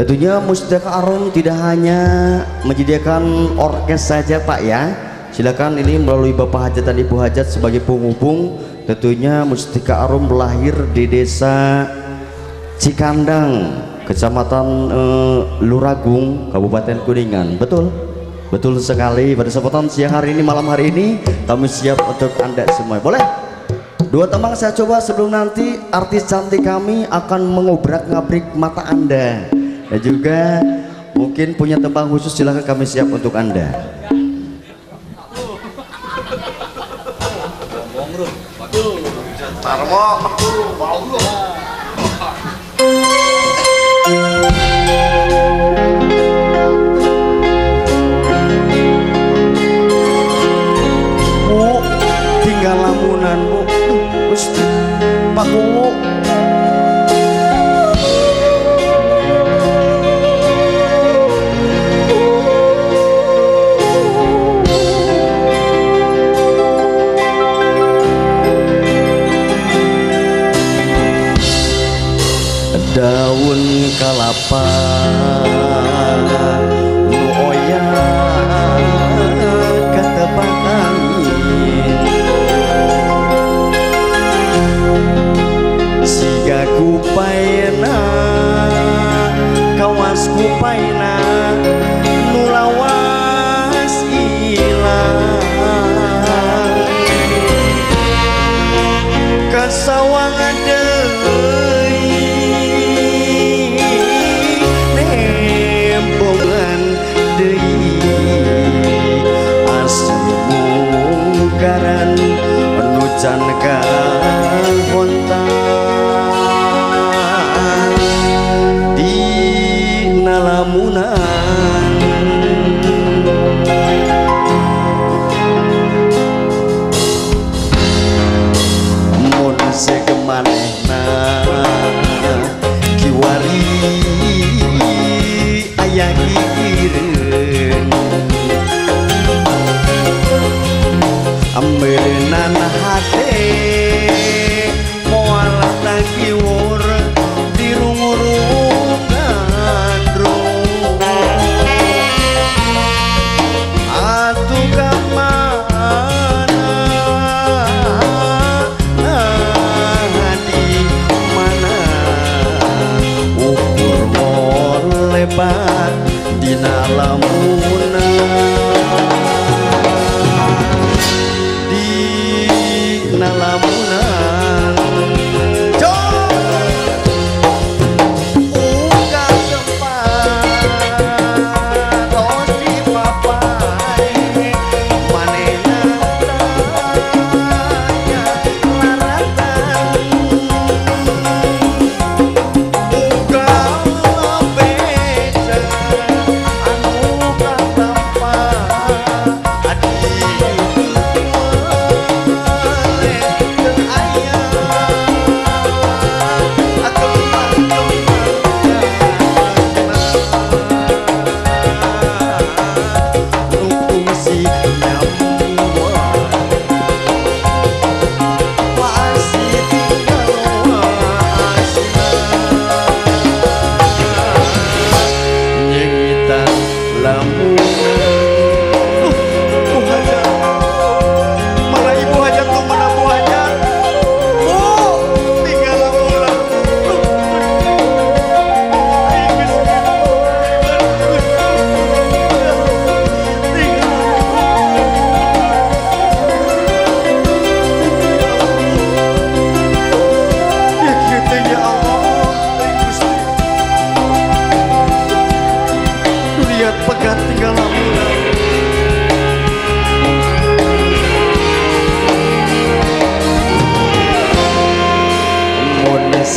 Tentunya Mustaka Arum tidak hanya menyediakan orkes saja Pak ya. Silakan ini melalui Bapak Hajat dan Ibu Hajat sebagai penghubung. Tentunya Mustika Arum lahir di desa Cikandang Kecamatan eh, Luragung Kabupaten Kuningan. Betul? Betul sekali. Pada kesempatan siang hari ini malam hari ini kami siap untuk anda semua. Boleh? Dua tembang saya coba sebelum nanti artis cantik kami akan mengobrak ngabrik mata anda dan juga mungkin punya tembang khusus silahkan kami siap untuk anda Tarmo. Bu tinggal lamunan bu Terus Pak muốn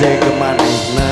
Jose